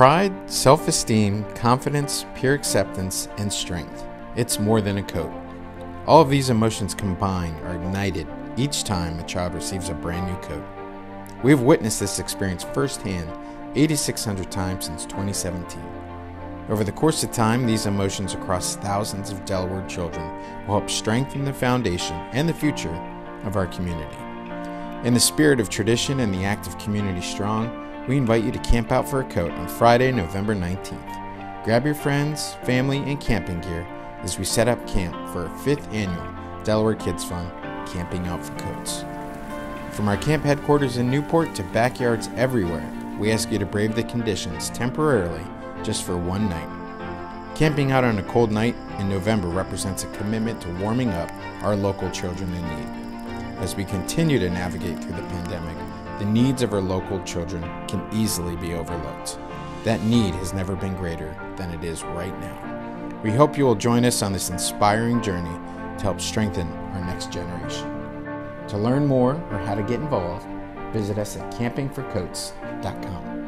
pride, self esteem, confidence, pure acceptance, and strength. It's more than a coat. All of these emotions combined are ignited each time a child receives a brand new coat. We have witnessed this experience firsthand 8,600 times since 2017. Over the course of time, these emotions across thousands of Delaware children will help strengthen the foundation and the future of our community. In the spirit of tradition and the act of community strong, we invite you to camp out for a coat on Friday, November 19th. Grab your friends, family, and camping gear as we set up camp for our fifth annual Delaware Kids Fund Camping Out for Coats. From our camp headquarters in Newport to backyards everywhere, we ask you to brave the conditions temporarily just for one night. Camping out on a cold night in November represents a commitment to warming up our local children in need. As we continue to navigate through the pandemic, the needs of our local children can easily be overlooked. That need has never been greater than it is right now. We hope you will join us on this inspiring journey to help strengthen our next generation. To learn more or how to get involved, visit us at campingforcoats.com.